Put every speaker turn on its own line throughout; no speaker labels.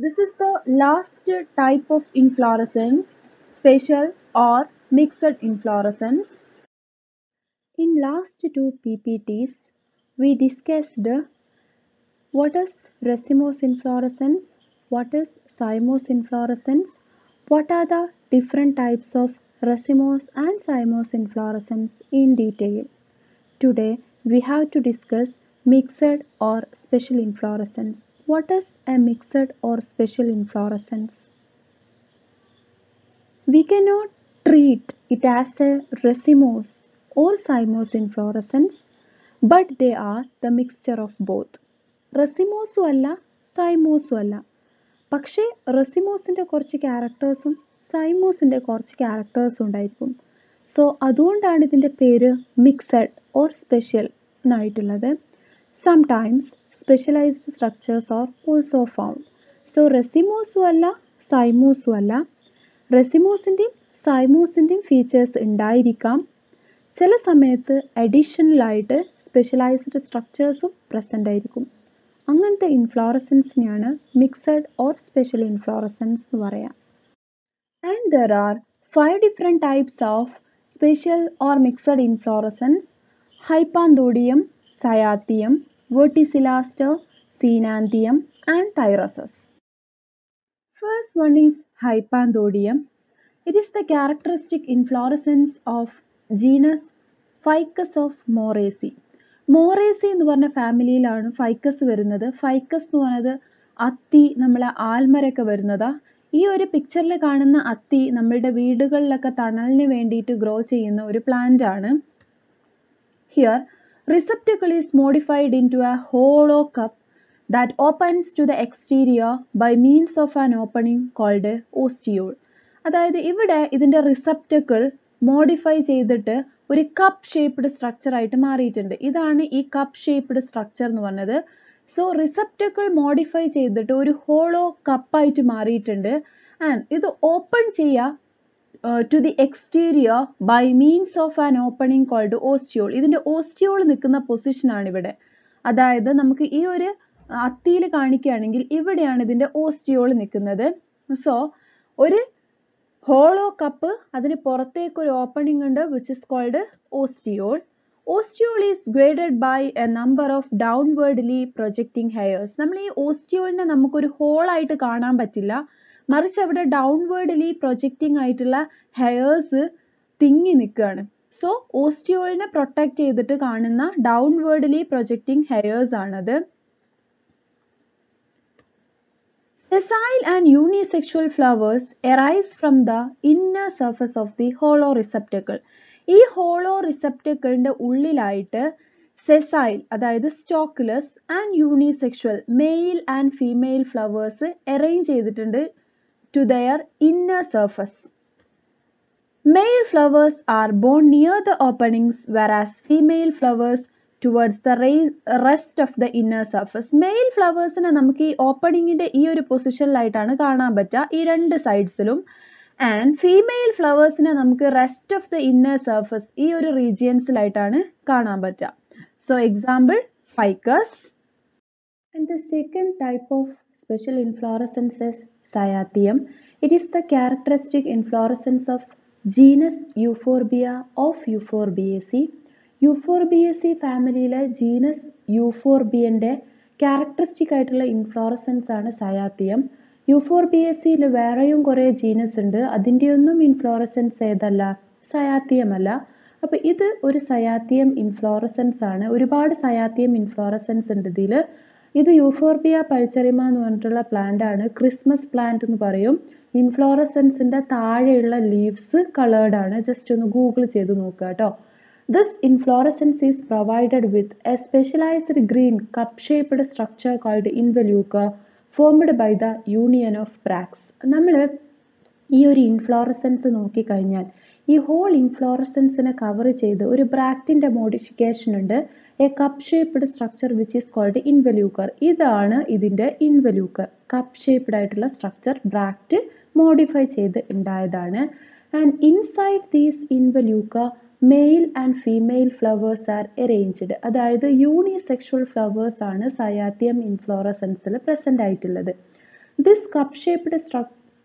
This is the last type of inflorescence, special or mixed inflorescence. In last two PPTs, we discussed what is racemose inflorescence, what is cymose inflorescence, what are the different types of racemose and cymose inflorescence in detail. Today, we have to discuss mixed or special inflorescence. What is a mixed or special inflorescence? We cannot treat it as a racemose or cymose inflorescence, but they are the mixture of both. റെസിമോസും അല്ല സൈമോസും അല്ല പക്ഷേ റെസിമോസിന്റെ കുറച്ച് ക്യാരക്ടേഴ്സും സൈമോസിന്റെ കുറച്ച് ക്യാരക്ടേഴ്സും ഉണ്ടായിരിക്കും so അതുകൊണ്ടാണ് ഇതിന്റെ പേര് മിക്സഡ് ഓർ സ്പെഷ്യൽ എന്നായിട്ടുള്ളത് sometimes specialized structures are also found so റെസിമോസും അല്ല സൈമോസും അല്ല. റെസിമോസിന്റെയും സൈമോസിന്റെയും ഫീച്ചേഴ്സ് ഉണ്ടായിരിക്കാം. ചില സമയത്ത് അഡീഷണലായിട്ട് സ്പെഷ്യലൈസ്ഡ് സ്ട്രക്ചേഴ്സും പ്രസന്റ് ആയിരിക്കും. അങ്ങനത്തെ ഇൻഫ്ലോറസൻസിനെയാണ് മിക്സഡ് ഓർ സ്പെഷ്യൽ ഇൻഫ്ലോറസൻസ് എന്ന് പറയാം. And there are five different types of special or mixed inflorescence hypanthodium cyathium verticillaster coenanthium and thyrsus First one is Hypanthodium. It is the characteristic inflorescence of genus Ficus of Moraceae Moraceae എന്ന് പറഞ്ഞ ഫാമിലിയിലാണ് ficus വരുന്നത്. Ficus എന്ന് പറയുന്നത് അത്തി നമ്മളെ ആൽമരൊക്കെ വരുന്നതാ. ഈ ഒരു പിക്ചറിൽ കാണുന്ന അത്തി നമ്മളുടെ വീടുകളിലൊക്കെ തണലിന് വേണ്ടിയിട്ട് ഗ്രോ ചെയ്യുന്ന ഒരു പ്ലാന്റ് ആണ്. Here receptacle is modified into a hollow cup that opens to the exterior by means of an opening called ostiole. അതായത് ഇവിടെ ഇതിന്റെ റിസപ്റ്റക്കിൾ മോഡിഫൈ ചെയ്തിട്ട് ഒരു കപ്പ് ഷേപ്ഡ് സ്ട്രക്ചർ ആയിട്ട് മാറിയിട്ടുണ്ട്. ഇതാണ് ഈ കപ്പ് ഷേപ്ഡ് സ്ട്രക്ചർ എന്ന് പറഞ്ഞത്. സോ റിസപ്റ്റക്കിൾ മോഡിഫൈ ചെയ്തിട്ട് ഒരു ഹോളോ കപ്പായിട്ട് മാറിയിട്ടുണ്ട്. ആൻഡ് ഇത് ഓപ്പൺ ചെയ്യുക to the exterior by means of an opening called ostiole ഇതിന്റെ ഓസ്റ്റിയോൾ നിൽക്കുന്ന പൊസിഷൻ ആണ് ഇവിടെ. അതായത് നമുക്ക് ഈ ഒരു അത്തിയിൽ കാണിക്കുകയാണെങ്കിൽ ഇവിടെയാണ് ഇതിന്റെ ഓസ്റ്റിയോൾ നിൽക്കുന്നത്. സോ ഒരു ഹോളോ കപ്പ് അതിന് പുറത്തേക്ക് ഒരു ഓപ്പണിംഗ് ഉണ്ട് which is called ostiole ostiole is guarded by a number of downwardly projecting hairs നമ്മൾ ഈ ഓസ്റ്റിയോളിനെ നമുക്കൊരു ഹോളായിട്ട് കാണാൻ പറ്റില്ല. മറിച്ച് അവിടെ ഡൗൺവേർഡ്ലി പ്രൊജക്റ്റിംഗ് ആയിട്ടുള്ള ഹെയേഴ്സ് തിങ്ങി നിൽക്കുകയാണ് സോ ഓസ്റ്റിയോളിനെ പ്രൊട്ടക്റ്റ് ചെയ്തിട്ട് കാണുന്ന ഡൗൺവേർഡ്ലി പ്രൊജക്റ്റിംഗ് ഹെയേഴ്സ് ആണത് Sessile and unisexual flowers arise from the inner surface of the hollow receptacle. ഈ ഹോളോ റിസെപ്റ്റക്കിളിന്റെ ഉള്ളിലായിട്ട് സെസൈൽ അതായത് stalkless and unisexual male and female flowers arrange ചെയ്തിട്ടുണ്ട് to their inner surface male flowers are borne near the openings whereas female flowers towards the rest of the inner surface male ഫ്ലവേഴ്സിനെ നമുക്ക് ഈ ഓപ്പണിങ്ങിന്റെ ഈ ഒരു പൊസിഷനിലായിട്ടാണ് കാണാൻ പറ്റുക ഈ രണ്ട് സൈഡ്സിലും ആൻഡ് ഫീമെയിൽ ഫ്ലവേഴ്സിനെ നമുക്ക് rest of the inner surface ഈ ഒരു റീജിയൻസിലായിട്ടാണ് കാണാൻ പറ്റുക. So example ficus and the second type of special inflorescences cyathium. It is the characteristic inflorescence of genus Euphorbia of Euphorbiaceae Euphorbiaceae ഫാമിലിയിലെ ജീനസ് യൂഫോർബിയന്റെ ക്യാരക്ടറിസ്റ്റിക് ആയിട്ടുള്ള ഇൻഫ്ലോറസൻസ് ആണ് സയാത്തിയം. യൂഫോർബിയസിയിൽ വേറെയും കുറേ ജീനസ് ഉണ്ട്. അതിന്റെയൊന്നും ഇൻഫ്ലോറസൻസ് ഏതല്ല സയാത്തിയമല്ല. അപ്പോൾ ഇത് ഒരു സയാത്തിയം ഇൻഫ്ലോറസൻസ് ആണ്. ഒരുപാട് സയാത്തിയം ഇൻഫ്ലോറസൻസ് ഉണ്ട് ഇതിൽ ഇത് യൂഫോർബിയ പൾച്ചറിമ എന്ന് പറഞ്ഞിട്ടുള്ള പ്ലാന്റ് ആണ്. ക്രിസ്മസ് പ്ലാന്റ് എന്ന് പറയും. ഇൻഫ്ലോറസെൻസിന്റെ താഴെയുള്ള ലീവ്സ് കളേർഡ് ആണ്. ജസ്റ്റ് ഒന്ന് ഗൂഗിൾ ചെയ്ത് നോക്കുക കേട്ടോ. This inflorescence is provided with a specialized green cup shaped structure called involucre formed by the union of bracts. നമ്മൾ ഈ ഒരു ഇൻഫ്ലോറസൻസ് നോക്കിക്കഴിഞ്ഞാൽ ഈ ഹോൾ ഇൻഫ്ലോറസൻസിനെ കവർ ചെയ്ത് ഒരു ബ്രാക്റ്റിന്റെ മോഡിഫിക്കേഷൻ ഉണ്ട്. A cup shaped structure which is called involucre ഇതാണ് ഇതിന്റെ ഇൻവല്യൂക്കർ കപ്പ് ഷേപ്ഡ് ആയിട്ടുള്ള സ്ട്രക്ചർ ബ്രാക്റ്റ് മോഡിഫൈ ചെയ്ത് ഉണ്ടായതാണ് and inside these involucre male and female flowers are arranged അതായത് യൂണിസെക്ഷൽ ഫ്ലവേഴ്സ് ആണ് സയാത്തിയം ഇൻഫ്ലോറസൻസിൽ പ്രസന്റ് ആയിട്ടുള്ളത്. This cup shaped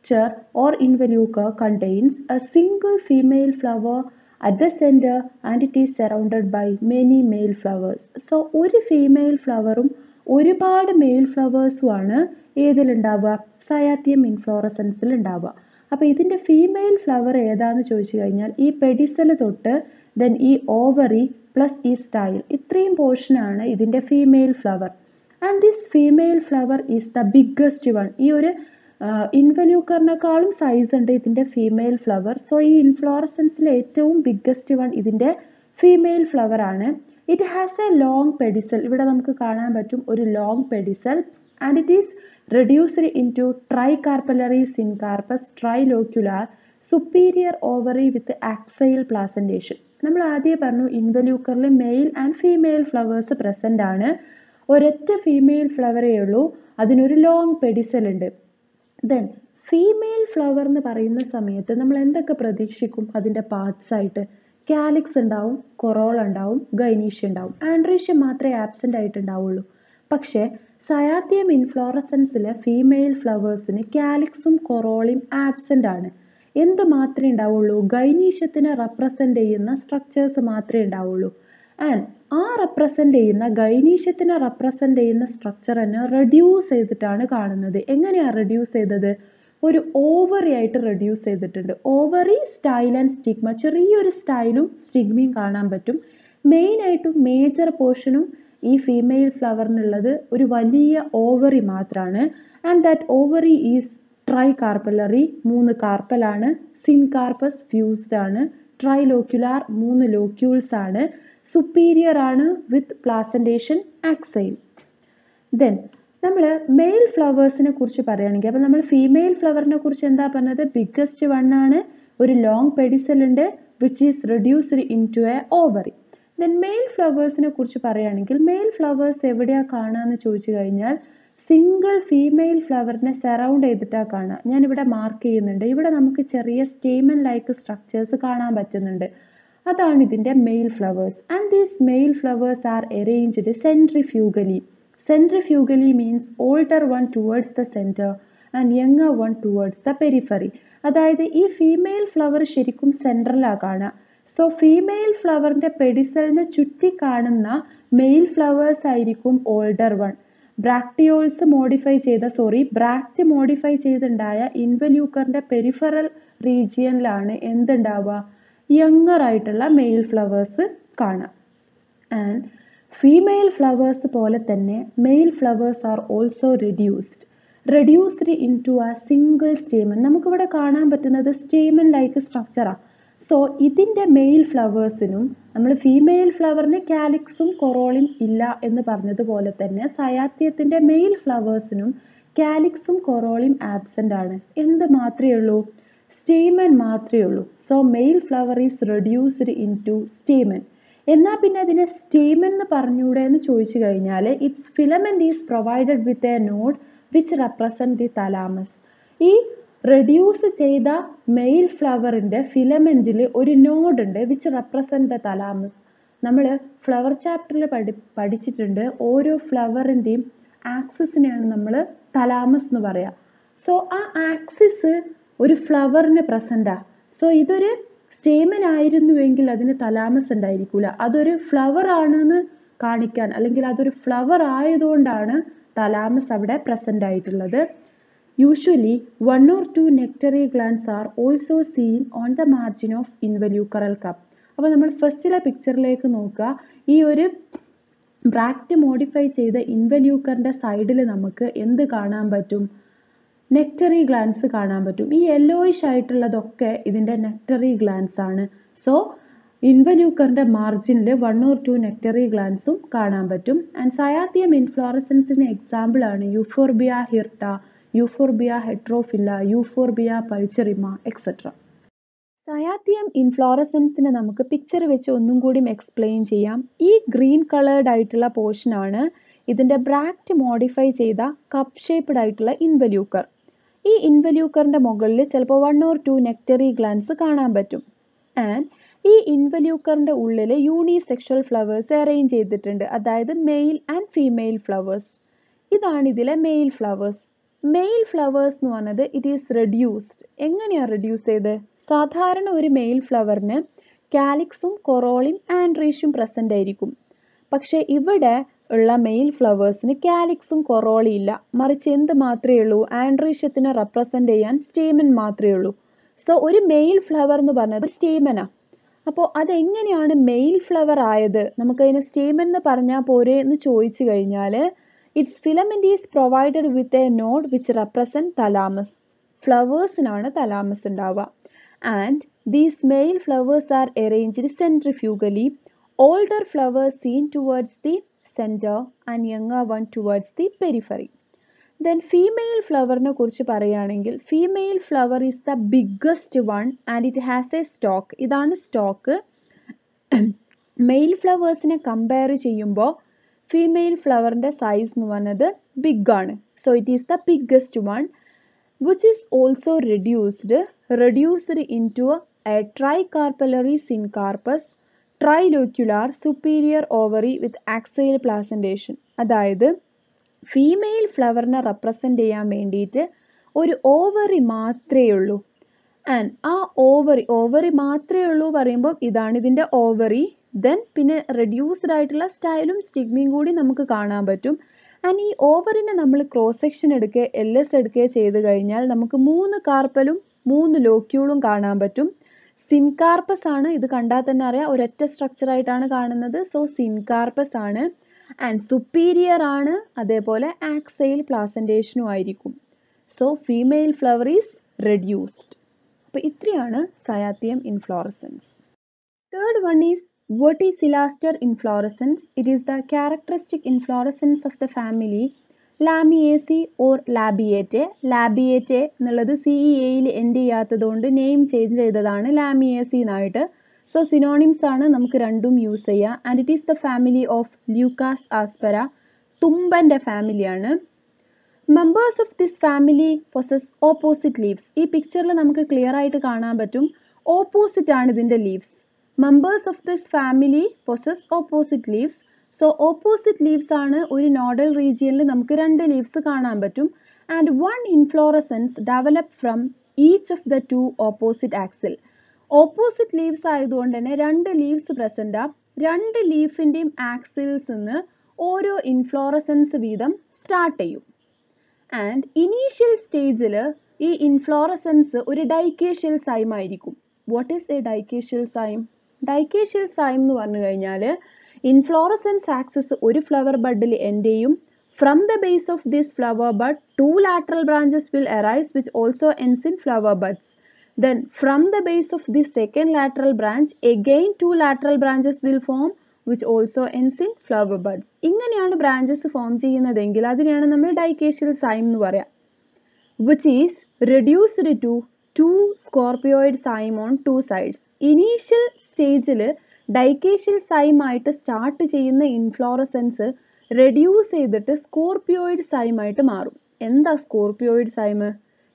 structure or involucre contains a single female flower at the center and it is surrounded by many male flowers. So, ഒരു female ഫ്ലവറും ഒരുപാട് mail ഫ്ലവേഴ്സുമാണ് ഏതിലുണ്ടാവുക? സയാത്തിയം ഇൻഫ്ലോറസൻസിൽ ഉണ്ടാവുക. അപ്പോൾ ഇതിന്റെ ഫീമെയിൽ ഫ്ലവർ ഏതാന്ന് ചോദിച്ചു കഴിഞ്ഞാൽ ഈ പെഡിസൽ തൊട്ട് ദെൻ ഈ ഓവറി പ്ലസ് ഈ സ്റ്റൈൽ ഇത്രയും പോർഷനാണ് ഇതിന്റെ female flower and this female flower is the biggest one ഈ ഒരു ഇൻവല്യൂക്കറിനേക്കാളും സൈസ് ഉണ്ട് ഇതിന്റെ ഫീമെയിൽ ഫ്ലവർ സോ ഈ ഇൻഫ്ലോറസൻസിൽ ഏറ്റവും ബിഗ്ഗസ്റ്റ് വൺ ഇതിന്റെ ഫീമെയിൽ ഫ്ലവർ ആണ്. It has a long pedicel ഇവിടെ നമുക്ക് കാണാൻ പറ്റും ഒരു long pedicel and it is reduced in reduced into tricarpellary syncarpous trilocular superior ovary with axile placentation നമ്മൾ ആദ്യം പറഞ്ഞു ഇൻവല്യൂക്കറിൽ male and female flowers present ആണ്. ഒരൊറ്റ ഫീമെയിൽ ഫ്ലവറേ ഉള്ളൂ. അതിനൊരു ലോങ് പെഡിസൽ ഉണ്ട്. ദെൻ ഫീമെയിൽ ഫ്ലവർ എന്ന് പറയുന്ന സമയത്ത് നമ്മൾ എന്തൊക്കെ പ്രതീക്ഷിക്കും? അതിന്റെ പാർട്സ് ആയിട്ട് കാലിക്സ് ഉണ്ടാവും കൊറോൾ ഉണ്ടാവും ഗൈനീഷ്യ ഉണ്ടാവും. ആൻഡ്രീഷ്യ മാത്രമേ ആബ്സെന്റ് ആയിട്ടുണ്ടാവുള്ളൂ. പക്ഷേ സയാത്തിയം ഇൻഫ്ലോറസൻസിലെ ഫീമെയിൽ ഫ്ലവേഴ്സിന് കാലിക്സും കൊറോളിയും ആബ്സെന്റ് ആണ്. എന്ത് മാത്രമേ ഉണ്ടാവുള്ളൂ? ഗൈനീഷ്യത്തിനെ റെപ്രസെന്റ് ചെയ്യുന്ന സ്ട്രക്ചേഴ്സ് മാത്രമേ ഉണ്ടാവുള്ളൂ. ആൻഡ് ആ റെപ്രസെന്റ് ചെയ്യുന്ന ഗൈനീഷ്യത്തിനെ റെപ്രസെന്റ് ചെയ്യുന്ന സ്ട്രക്ചറിനെ റെഡ്യൂസ് ചെയ്തിട്ടാണ് കാണുന്നത്. എങ്ങനെയാണ് റെഡ്യൂസ് ചെയ്തത്? ഒരു ഓവറി ആയിട്ട് റെഡ്യൂസ് ചെയ്തിട്ടുണ്ട്. ഓവറി സ്റ്റൈൽ ആൻഡ് സ്റ്റിഗ്മ ചെറിയൊരു സ്റ്റൈലും സ്റ്റിഗ്മയും കാണാൻ പറ്റും. മെയിൻ ആയിട്ടും മേജർ പോർഷനും ഈ ഫീമെയിൽ ഫ്ലവറിനുള്ളത് ഒരു വലിയ ഓവറി മാത്രമാണ് and that ovary is tricarpellary മൂന്ന് കാർപ്പലാണ് സിൻ കാർപ്പസ് ഫ്യൂസ്ഡ് ആണ്. ട്രൈ ലോക്യുലാർ മൂന്ന് ലോക്യൂൾസ് ആണ്. സുപ്പീരിയർ ആണ് വിത്ത് പ്ലാസന്റേഷൻ ആക്സൈൽ ദെൻ നമ്മൾ മെയിൽ ഫ്ലവേഴ്സിനെ കുറിച്ച് പറയുകയാണെങ്കിൽ അപ്പം നമ്മൾ ഫീമെയിൽ ഫ്ലവറിനെ കുറിച്ച് എന്താ പറഞ്ഞത്? ബിഗ്ഗസ്റ്റ് വൺ ആണ് ഒരു ലോങ് പെഡിസൽ ഉണ്ട് which is reduced in to a ovary then male ഫ്ലവേഴ്സിനെ കുറിച്ച് പറയുകയാണെങ്കിൽ മെയിൽ ഫ്ലവേഴ്സ് എവിടെയാണ് കാണുകയെന്ന് ചോദിച്ചു കഴിഞ്ഞാൽ സിംഗിൾ ഫീമെയിൽ ഫ്ലവറിനെ സറൗണ്ട് ചെയ്തിട്ടാണ് കാണുക. ഞാനിവിടെ മാർക്ക് ചെയ്യുന്നുണ്ട്. ഇവിടെ നമുക്ക് ചെറിയ സ്റ്റേമൻ ലൈക്ക് സ്ട്രക്ചേഴ്സ് കാണാൻ പറ്റുന്നുണ്ട്. അതാണ് ഇതിന്റെ male flowers and these male flowers are arranged centrifugally centrifugally means older one towards the centre and younger one towards the periphery അതായത് ഈ ഫീമെയിൽ ഫ്ലവർ ശരിക്കും സെൻട്രലാണ് കാണുക സോ ഫീമെയിൽ ഫ്ലവറിന്റെ പെഡിസലിനെ ചുറ്റി കാണുന്ന മെയിൽ ഫ്ലവേഴ്സ് ആയിരിക്കും ഓൾഡർ വൺ ബ്രാക്ടിയോൾസ് മോഡിഫൈ ചെയ്ത sorry bract modify ചെയ്തുണ്ടായ ഇൻവെല്യൂക്കറിന്റെ പെരിഫറൽ റീജിയനിലാണ് എന്തുണ്ടാവുക? യങ്ങർ ആയിട്ടുള്ള മെയിൽ ഫ്ലവേഴ്സ് കാണാം. ആൻഡ് ഫീമെയിൽ ഫ്ലവേഴ്സ് പോലെ തന്നെ male flowers are also reduced reduced in to a single stamen നമുക്കിവിടെ കാണാൻ പറ്റുന്നത് സ്റ്റേമൻ ലൈക്ക് സ്ട്രക്ചറാണ് സോ ഇതിന്റെ മെയിൽ ഫ്ലവേഴ്സിനും നമ്മൾ ഫീമെയിൽ ഫ്ലവറിന് കാലിക്സും കൊറോളും ഇല്ല എന്ന് പറഞ്ഞതുപോലെ തന്നെ സയാത്യത്തിന്റെ മെയിൽ ഫ്ലവേഴ്സിനും കാലിക്സും കൊറോളും ആബ്സെന്റ് ആണ്. എന്ത് മാത്രമേ ഉള്ളൂ? സ്റ്റേമൻ മാത്രമേ ഉള്ളൂ. So male flower is reduced in to stamen. എന്നാൽ പിന്നെ അതിനെ സ്റ്റേമൻ എന്ന് പറഞ്ഞൂടെ എന്ന് ചോദിച്ചു കഴിഞ്ഞാൽ its filament is provided with a node which represent the thalamus ഈ റെഡ്യൂസ് ചെയ്ത മെയിൽ ഫ്ലവറിന്റെ ഫിലമെന്റിൽ ഒരു നോഡ് ഉണ്ട് വിച്ച് റെപ്രസെന്റ് ദ തലാമസ് നമ്മൾ ഫ്ലവർ ചാപ്റ്ററിൽ പഠി പഠിച്ചിട്ടുണ്ട് ഓരോ ഫ്ലവറിന്റെയും ആക്സിസിനെയാണ് നമ്മൾ തലാമസ് എന്ന് പറയാം. സോ ആ ആക്സിസ് ഒരു ഫ്ലവറിന് പ്രസന്റാ സോ ഇതൊരു സ്റ്റേമൻ ആയിരുന്നുവെങ്കിൽ അതിന് തലാമസ് ഉണ്ടായിരിക്കില്ല അതൊരു ഫ്ലവർ ആണെന്ന് കാണിക്കാൻ അല്ലെങ്കിൽ അതൊരു ഫ്ലവർ ആയതുകൊണ്ടാണ് തലാമസ് അവിടെ പ്രസന്റ് ആയിട്ടുള്ളത് usually one or two nectary glands are also seen on the margin of involucral cup അപ്പോൾ നമ്മൾ ഫസ്റ്റിലെ പിക്ചറിലേക്ക് നോക്കുക. ഈ ഒരു ബ്രാക്റ്റ് മോഡിഫൈ ചെയ്ത ഇൻവല്യൂക്കറിന്റെ സൈഡിൽ നമുക്ക് എന്ത് കാണാൻ പറ്റും? നെക്ടറി ഗ്ലാൻസ് കാണാൻ പറ്റും. ഈ യെല്ലോയിഷ് ആയിട്ടുള്ളതൊക്കെ ഇതിന്റെ നെക്ടറി ഗ്ലാൻസ് ആണ്. സോ ഇൻവല്യൂക്കറിന്റെ മാർജിനിൽ വൺ ഓർ ടു നെക്ടറി ഗ്ലാൻസും കാണാൻ പറ്റും. ആൻഡ് സയാത്തിയം ഇൻഫ്ലോറസൻസിന് എക്സാമ്പിൾ ആണ് Euphorbia hirta Euphorbia heterophylla Euphorbia pulcherrima etcetera cyathium ഇൻഫ്ലോറസൻസിനെ നമുക്ക് പിക്ചർ വെച്ച് ഒന്നും കൂടി എക്സ്പ്ലെയിൻ ചെയ്യാം. ഈ ഗ്രീൻ കളേർഡ് ആയിട്ടുള്ള പോർഷൻ ആണ് ഇതിന്റെ ബ്രാക്റ്റ് മോഡിഫൈ ചെയ്ത കപ്പ് ഷേപ്ഡ് ആയിട്ടുള്ള ഇൻവല്യൂക്കർ ഈ ഇൻവല്യൂക്കറിന്റെ മുകളിൽ ചിലപ്പോൾ one or two nectary glands കാണാൻ പറ്റും. ആൻഡ് ഈ ഇൻവല്യൂക്കറിന്റെ ഉള്ളിൽ യൂണിസെക്ഷൽ ഫ്ലവേഴ്സ് അറേഞ്ച് ചെയ്തിട്ടുണ്ട്. അതായത് മെയിൽ ആൻഡ് ഫീമെയിൽ ഫ്ലവേഴ്സ് ഇതാണ് ഇതിലെ മെയിൽ ഫ്ലവേഴ്സ് മെയിൽ ഫ്ലവേഴ്സ് എന്ന് പറഞ്ഞത് ഇറ്റ് ഈസ് റെഡ്യൂസ്ഡ് എങ്ങനെയാണ് റെഡ്യൂസ് ചെയ്ത്? സാധാരണ ഒരു മെയിൽ ഫ്ലവറിന് കാലിക്സും കൊറോളിയും ആൻഡ്രീഷും പ്രസന്റ് ആയിരിക്കും. പക്ഷേ ഇവിടെ ഉള്ള മെയിൽ ഫ്ലവേഴ്സിന് കാലിക്സും കൊറോളി ഇല്ല. മറിച്ച് എന്ത് മാത്രമേ ഉള്ളൂ? ആൻഡ്രീഷ്യത്തിനെ റെപ്രസെന്റ് ചെയ്യാൻ സ്റ്റേമൻ മാത്രമേ ഉള്ളൂ. സോ ഒരു മെയിൽ ഫ്ലവർ എന്ന് പറഞ്ഞത് സ്റ്റേമനാ അപ്പോൾ അതെങ്ങനെയാണ് മെയിൽ ഫ്ലവർ ആയത്? നമുക്കതിന് സ്റ്റേമൻ എന്ന് പറഞ്ഞാൽ പോരെ എന്ന് ചോദിച്ചു കഴിഞ്ഞാൽ its filament is provided with a node which represent thalamus ഫ്ലവേഴ്സിനാണ് thalamus ഉണ്ടാവുക and these male flowers are arranged centrifugally older flowers seen towards the centre and younger one towards the periphery then female ഫ്ലവറിനെ കുറിച്ച് പറയുകയാണെങ്കിൽ female flower is the biggest one and it has a stalk ഇതാണ് stalk male ഫ്ലവേഴ്സിനെ compare ചെയ്യുമ്പോൾ female ഫ്ലവറിന്റെ size എന്ന് പറഞ്ഞത് big ആണ്. So it is the biggest one which is also reduced reduced into a tri tricarpellary syncarpous trilocular superior ovary with axile placentation അതായത് female ഫ്ലവറിനെ represent ചെയ്യാൻ വേണ്ടിയിട്ട് ഒരു ഓവറി മാത്രമേ ഉള്ളൂ. ആൻഡ് ആ ഓവറി ഓവറി മാത്രമേ ഉള്ളൂ പറയുമ്പോൾ ഇതാണ് ഇതിന്റെ ഓവറി ദെൻ പിന്നെ റെഡ്യൂസ്ഡ് ആയിട്ടുള്ള സ്റ്റൈലും സ്റ്റിഗ്മയും കൂടി നമുക്ക് കാണാൻ പറ്റും. ആൻഡ് ഈ ഓവറിനെ നമ്മൾ ക്രോസ് സെക്ഷൻ എടുക്കുക എൽ എസ് എടുക്കുക ചെയ്ത് കഴിഞ്ഞാൽ നമുക്ക് മൂന്ന് കാർപ്പലും മൂന്ന് ലോക്യൂളും കാണാൻ പറ്റും. സിൻകാർപ്പസ് ആണ്. ഇത് കണ്ടാൽ തന്നെ അറിയാം. ഒരൊറ്റ സ്ട്രക്ചർ ആയിട്ടാണ് കാണുന്നത്. സോ സിൻകാർപ്പസ് ആണ്. ആൻഡ് സുപ്പീരിയർ ആണ്. അതേപോലെ ആക്സൈൽ പ്ലാസന്റേഷനും ആയിരിക്കും. So female flower is reduced അപ്പോൾ ഇത്രയാണ് cyathium inflorescence third one is verticillaster inflorescence. It is the characteristic inflorescence of the family. Lamiaceae or Labiatae. Labiatae എന്നുള്ളത് സി ഇ എയിൽ end ചെയ്യാത്തത് കൊണ്ട് നെയിം ചേഞ്ച് ചെയ്തതാണ് ലാമിയേസി എന്നായിട്ട്. സോ സിനോണിംസ് ആണ് നമുക്ക് രണ്ടും യൂസ് ചെയ്യുക and it is the family of Leucas aspera തുമ്പന്റെ ഫാമിലിയാണ്. Members of this family possess opposite leaves ഈ പിക്ചറിൽ നമുക്ക് ക്ലിയർ ആയിട്ട് കാണാൻ പറ്റും. ഓപ്പോസിറ്റ് ആണ് ഇതിന്റെ leaves members of this family possess opposite leaves so opposite leaves ആണ് ഒരു നോഡൽ റീജിയനിൽ നമുക്ക് രണ്ട് ലീവ്സ് കാണാൻ പറ്റും. And one inflorescence develop from each of the two opposite axil opposite leaves ആയതുകൊണ്ട് തന്നെ രണ്ട് ലീവ്സ് പ്രസന്റ് ആ. രണ്ട് ലീഫിന്റെയും ആക്സിൽസ് നിന്ന് ഓരോ ഇൻഫ്ലോറസൻസ് വീതം സ്റ്റാർട്ട് ചെയ്യും. ആൻഡ് ഇനീഷ്യൽ സ്റ്റേജിൽ ഈ ഇൻഫ്ലോറസൻസ് ഒരു ഡൈക്കേഷ്യൽ സൈം ആയിരിക്കും. What is a dichasial cyme dichasial cyme എന്ന് പറഞ്ഞു കഴിഞ്ഞാൽ ഇൻ ഇൻഫ്ലോറസൻസ് ആക്സിസ് ഒരു ഫ്ലവർ ബഡിൽ എൻഡ് ചെയ്യും from the base of this flower bud two lateral branches will arise which also ends in flower buds then from the base of this second lateral branch again two lateral branches will form which also ends in flower buds ഇങ്ങനെയാണ് branches form ചെയ്യുന്നതെങ്കിൽ അതിനെയാണ് നമ്മൾ dichasial cyme എന്ന് പറയാം. Which is reduced to two scorpioid cyme on two sides initial സ്റ്റേജിൽ dichasial cyme ആയിട്ട് start ചെയ്യുന്ന inflorescence reduce ചെയ്തിട്ട് സ്കോർപിയോയിഡ് സൈം ആയിട്ട് മാറും. എന്താ scorpioid cyme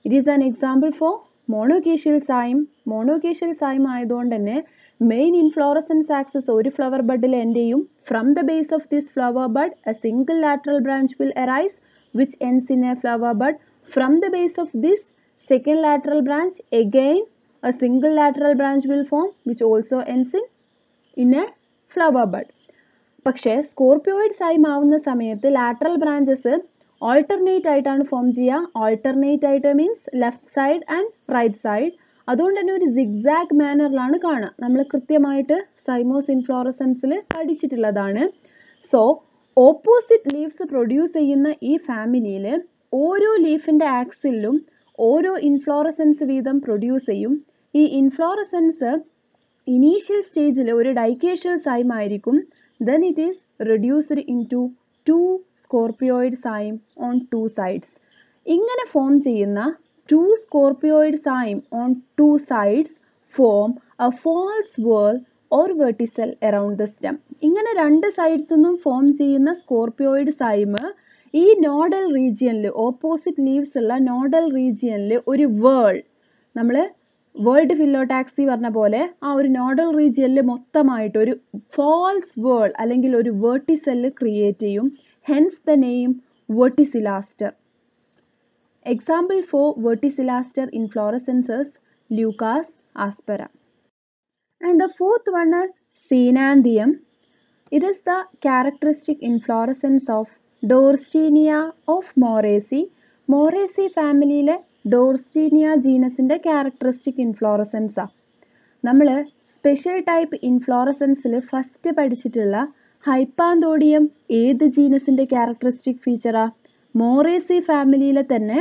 it is an example for monochasial cyme monochasial cyme ആയതുകൊണ്ട് തന്നെ മെയിൻ ഇൻഫ്ലോറസൻസ് ആക്സസ് ഒരു ഫ്ലവർ ബഡിൽ എൻഡ് ചെയ്യും from the base of this flower bud a single lateral branch will arise which ends in a flower bud from the base of this second lateral branch again a single lateral branch will form which also ends in in flower bud പക്ഷേ scorpioids ആയി മാവുന്ന സമയത്ത് lateral branches alternate ആയിട്ടാണ് form ചെയ്യുക. Alternate ആയിട്ട് means left side and right side അതുകൊണ്ട് തന്നെ ഒരു സിഗ്സാഗ് മാനറിലാണ് കാണുക. നമ്മൾ കൃത്യമായിട്ട് സൈമോസ് ഇൻഫ്ലോറസൻസിൽ പഠിച്ചിട്ടുള്ളതാണ്. സോ ഓപ്പോസിറ്റ് ലീവ്സ് പ്രൊഡ്യൂസ് ചെയ്യുന്ന ഈ ഫാമിലിയിൽ ഓരോ ലീഫിന്റെ ആക്സിലും ഓരോ ഇൻഫ്ലോറസൻസ് വീതം പ്രൊഡ്യൂസ് ചെയ്യും. ഈ ഇൻഫ്ലോറസൻസ് ഇനീഷ്യൽ സ്റ്റേജിൽ ഒരു ഡൈക്കേഷ്യൽ സൈം ആയിരിക്കും. Then it is reduced into two scorpioid cyme on two sides ഇങ്ങനെ ഫോം ചെയ്യുന്ന two scorpioid cyme on two sides form a false whorl or verticil around the stem ഇങ്ങനെ രണ്ട് sides നിന്നും form ചെയ്യുന്ന scorpioid cyme ഈ nodal റീജിയനിൽ opposite leaves ഉള്ള nodal റീജിയനിൽ ഒരു വേൾ നമ്മൾ വേൾഡ് ഫില്ലോടാക്സി പറഞ്ഞ പോലെ ആ ഒരു നോഡൽ റീജിയനിൽ മൊത്തമായിട്ട് ഒരു ഫോൾസ് വേൾഡ് അല്ലെങ്കിൽ ഒരു വേർട്ടിസെല്ല് ക്രിയേറ്റ് ചെയ്യും. Hence the name verticillaster example for verticillaster inflorescences Leucas aspera and the fourth one is coenanthium it is the characteristic inflorescence of Dorstenia of Moraceae Moraceae ഫാമിലിയിലെ Dorstenia ജീനസിന്റെ characteristic ഇൻഫ്ലോറസൻസാ നമ്മൾ special type ഇൻഫ്ലോറസൻസിൽ first പഠിച്ചിട്ടുള്ള ഹൈപ്പാന്തോഡിയം ഏത് ജീനസിന്റെ characteristic ഫീച്ചറാ മോറേസി ഫാമിലിയിലെ തന്നെ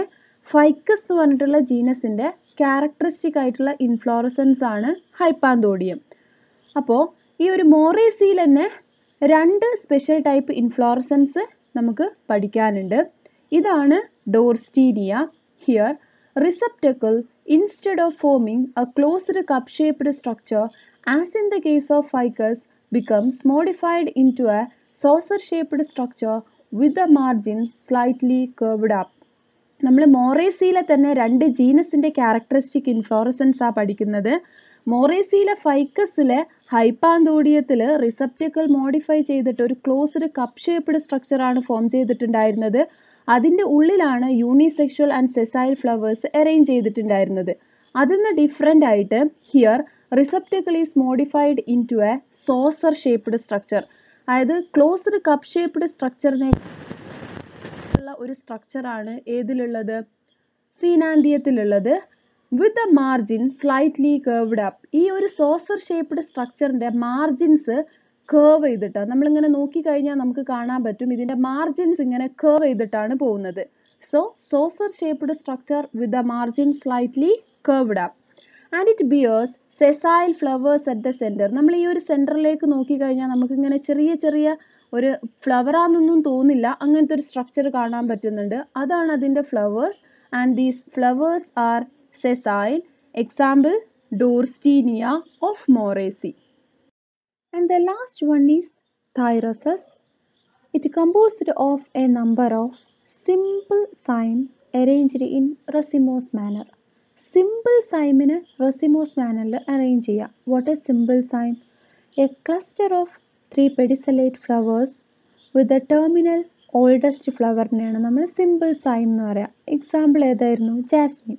ficus എന്ന് പറഞ്ഞിട്ടുള്ള ജീനസിന്റെ characteristic ആയിട്ടുള്ള inflorescence ആണ് ഹൈപ്പാന്തോഡിയം അപ്പോൾ ഈ ഒരു മോറേസിയിൽ തന്നെ രണ്ട് സ്പെഷ്യൽ ടൈപ്പ് ഇൻഫ്ലോറസൻസ് നമുക്ക് പഠിക്കാനുണ്ട്. ഇതാണ് Dorstenia. Here receptacle instead of forming a closed cup-shaped structure as in the case of ficus becomes modified into a saucer-shaped structure with the margin slightly curved up. നമ്മൾ മോറേസിയിലെ തന്നെ രണ്ട് ജീനസിന്റെ characteristic inflorescence ആ പഠിക്കുന്നത് മോറേസിയിലെ ഫൈക്കസിലെ ഹൈപ്പാന്തോഡിയത്തിൽ receptacle modify ചെയ്തിട്ട് ഒരു closed cup shaped structure ആണ് form ചെയ്തിട്ടുണ്ടായിരുന്നത് അതിന്റെ ഉള്ളിലാണ് unisexual and sessile flowers arrange ചെയ്തിട്ടുണ്ടായിരുന്നത്. അതിൽ നിന്ന് ഡിഫറെന്റ് ആയിട്ട് here receptacle is modified into a saucer shaped structure അതായത് ക്ലോസ്ഡ് കപ്പ് ഷേപ്ഡ് സ്ട്രക്ചറിനെ ഉള്ള ഒരു സ്ട്രക്ചറാണ് ഏതിലുള്ളത്? സീനാന്തിയത്തിലുള്ളത്. With a margin slightly curved up ഈ ഒരു സോസർ ഷേപ്ഡ് സ്ട്രക്ചറിന്റെ മാർജിൻസ് കേർവ് ചെയ്തിട്ടാണ് നമ്മളിങ്ങനെ നോക്കിക്കഴിഞ്ഞാൽ നമുക്ക് കാണാൻ പറ്റും ഇതിന്റെ മാർജിൻസ് ഇങ്ങനെ കേർവ് ചെയ്തിട്ടാണ് പോകുന്നത്. So saucer shaped structure with the margin slightly curved up and it bears sessile flowers at the center നമ്മൾ ഈ ഒരു സെന്ററിലേക്ക് നോക്കിക്കഴിഞ്ഞാൽ നമുക്ക് ഇങ്ങനെ ചെറിയ ചെറിയ ഒരു ഫ്ലവറാണെന്നൊന്നും തോന്നില്ല. അങ്ങനത്തെ ഒരു സ്ട്രക്ചർ കാണാൻ പറ്റുന്നുണ്ട്. അതാണ് അതിന്റെ flowers and these flowers are sessile example Dorstenia of Moraceae And the last one is thyrosus. It composed of a number of simple cymes arranged in racemose manner. Simple cyme racemose manner arrange ചെയ്യുക What is simple cyme? A cluster of three pedicellate flowers with the terminal oldest flower ഫ്ലവറിനെയാണ് നമ്മൾ simple same എന്ന് പറയാം example ഏതായിരുന്നു Jasmine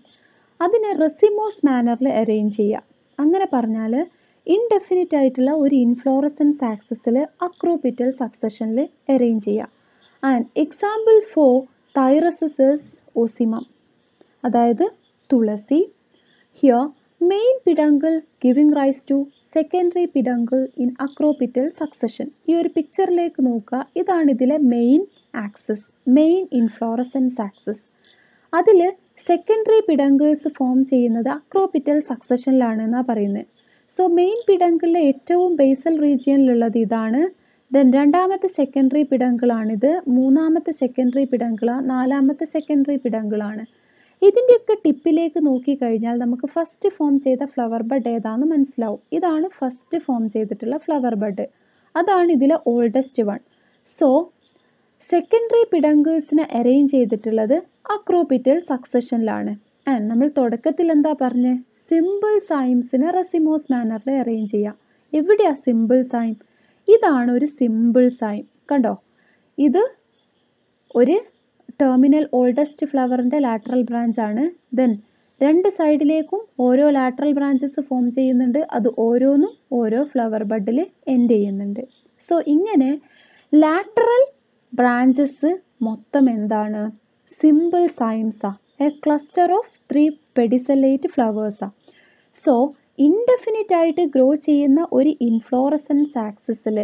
അതിനെ racemose മാനറിൽ arrange ചെയ്യുക അങ്ങനെ പറഞ്ഞാൽ ഇൻഡെഫിനിറ്റ് ആയിട്ടുള്ള ഒരു ഇൻഫ്ലോറസൻസ് ആക്സസിൽ അക്രോപിറ്റൽ സക്സഷനിൽ അറേഞ്ച് ചെയ്യാം. And example for thyrsus Ocimum അതായത് തുളസി. Here main peduncle giving rise to secondary peduncle in acropetal succession ഈ ഒരു പിക്ചറിലേക്ക് നോക്കുക. ഇതാണ് ഇതിലെ main axis main inflorescence axis അതിൽ സെക്കൻഡറി പിടങ്കിൾസ് ഫോം ചെയ്യുന്നത് അക്രോപിറ്റൽ സക്സഷനിലാണ് എന്നാണ് പറയുന്നത് സോ മെയിൻ പിഡങ്കിളിലെ ഏറ്റവും ബേസൽ റീജിയനിലുള്ളത് ഇതാണ്. ദെൻ രണ്ടാമത്തെ സെക്കൻഡറി പിടങ്കിളാണിത് മൂന്നാമത്തെ സെക്കൻഡറി പിടങ്കിളാണ് നാലാമത്തെ സെക്കൻഡറി പിടങ്കിളാണ് ഇതിന്റെയൊക്കെ ടിപ്പിലേക്ക് നോക്കിക്കഴിഞ്ഞാൽ നമുക്ക് ഫസ്റ്റ് ഫോം ചെയ്ത ഫ്ലവർ ബഡ് ഏതാണെന്ന് മനസ്സിലാവും. ഇതാണ് ഫസ്റ്റ് ഫോം ചെയ്തിട്ടുള്ള ഫ്ലവർ ബഡ് അതാണ് ഇതിലെ ഓൾഡസ്റ്റ് വൺ സോ സെക്കൻഡറി പിടങ്കിൾസിനെ അറേഞ്ച് ചെയ്തിട്ടുള്ളത് അക്രോപിറ്റൽ സക്സഷനിലാണ് ആൻഡ് നമ്മൾ തുടക്കത്തിൽ എന്താ പറഞ്ഞ്? സിമ്പിൾ സൈംസിനെ റെസിമോസ് മാനറിൽ അറേഞ്ച് ചെയ്യാം. എവിടെയാ സിമ്പിൾ സൈം ഇതാണ് ഒരു സിമ്പിൾ സൈം കണ്ടോ? ഇത് ഒരു ടെർമിനൽ ഓൾഡസ്റ്റ് ഫ്ലവറിന്റെ ലാറ്ററൽ ബ്രാഞ്ച് ആണ്. ദെൻ രണ്ട് സൈഡിലേക്കും ഓരോ ലാറ്ററൽ ബ്രാഞ്ചസ് ഫോം ചെയ്യുന്നുണ്ട്. അത് ഓരോന്നും ഓരോ ഫ്ലവർ ബഡിൽ എൻഡ് ചെയ്യുന്നുണ്ട്. സോ ഇങ്ങനെ ലാറ്ററൽ ബ്രാഞ്ചസ് മൊത്തം എന്താണ്? Simple സൈംസാ a cluster of three pedicellate ഫ്ലവേഴ്സാ so indefinite ആയിട്ട് ഗ്രോ ചെയ്യുന്ന ഒരു ഇൻഫ്ലോറസൻസ് ആക്സിസിൽ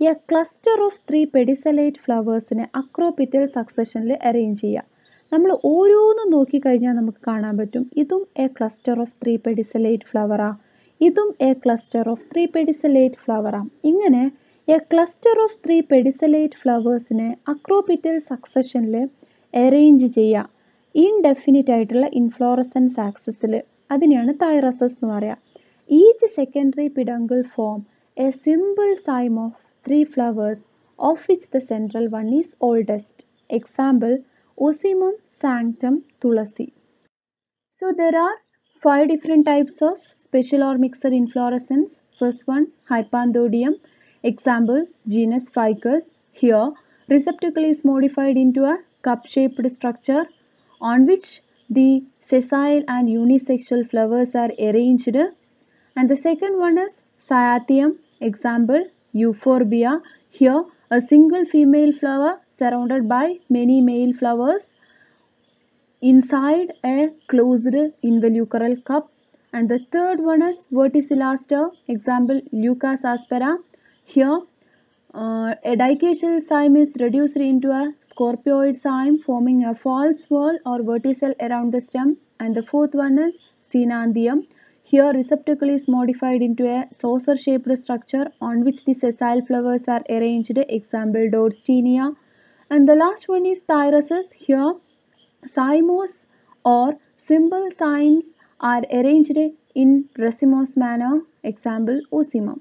a cluster of three pedicellate ഫ്ലവേഴ്സിന് acropetal സക്സഷനിൽ അറേഞ്ച് ചെയ്യാം നമ്മൾ ഓരോന്നും നോക്കിക്കഴിഞ്ഞാൽ നമുക്ക് കാണാൻ പറ്റും. ഇതും a cluster of three pedicellate ഫ്ലവറാ ഇതും a cluster of three pedicellate ഫ്ലവറാ ഇങ്ങനെ a cluster of three pedicellate ഫ്ലവേഴ്സിനെ acropetal സക്സഷനിൽ അറേഞ്ച് ചെയ്യുക. ഇൻഡെഫിനിറ്റ് ആയിട്ടുള്ള ഇൻഫ്ലോറസൻസ് ആക്സസിൽ അതിനെയാണ് തൈറസസ് എന്ന് പറയുക each secondary peduncle form a simple cyme of three flowers of which the central one is oldest example Ocimum sanctum tulsi So there are five different types of special or mixed inflorescence. First one, Hypanthodium. Example, genus Ficus. Here, receptacle is modified into a cup-shaped structure on which the sessile and unisexual flowers are arranged. And the second one is Cyathium, example Euphorbia. Here a single female flower surrounded by many male flowers inside a closed involucral cup. And the third one is Verticillaster, example Leucas aspera. Here uh, a dicacial cyme is reduced into a scorpioid cyme forming a false wall or verticil around the stem. And the fourth one is Cynanthium. Here receptacle is modified into a saucer shaped structure on which the sessile flowers are arranged, example Dodstenia. And the last one is Thyrosus. Here cymos or simple cymes are arranged in racemose manner, example Ocimum.